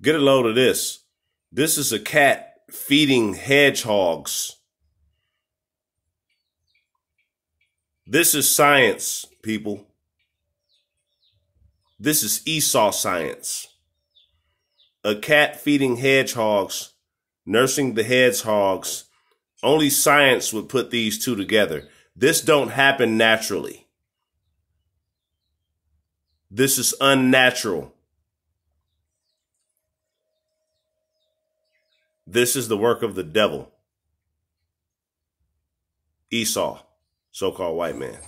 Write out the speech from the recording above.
Get a load of this. This is a cat feeding hedgehogs. This is science, people. This is Esau science. A cat feeding hedgehogs, nursing the hedgehogs. Only science would put these two together. This don't happen naturally. This is unnatural. This is the work of the devil. Esau, so called white man.